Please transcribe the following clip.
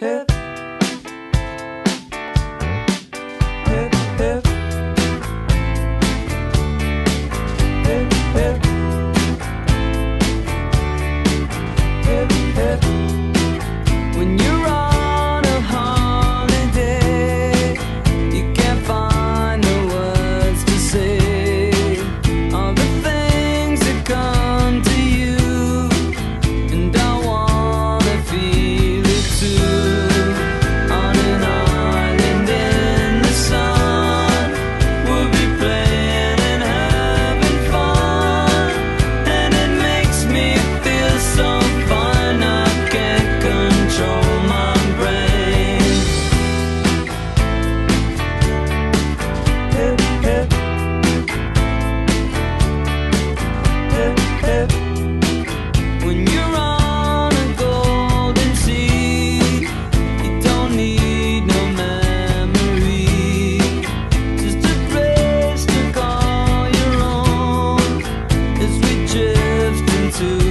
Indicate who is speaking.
Speaker 1: hip to